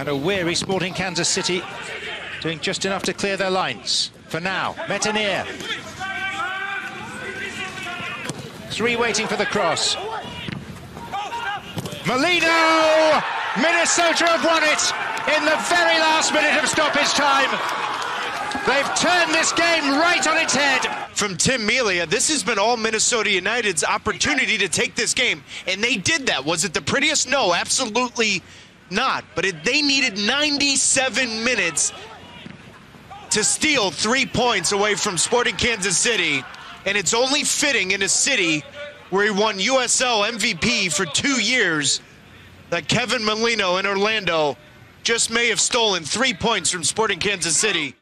And a weary Sporting Kansas City doing just enough to clear their lines. For now, Métanire. Three waiting for the cross. Molino! Minnesota have won it in the very last minute of stoppage time. They've turned this game right on its head. From Tim Melia, this has been all Minnesota United's opportunity to take this game, and they did that. Was it the prettiest? No, absolutely not. But it, they needed 97 minutes to steal three points away from Sporting Kansas City, and it's only fitting in a city where he won USL MVP for two years that Kevin Molino in Orlando just may have stolen three points from Sporting Kansas City.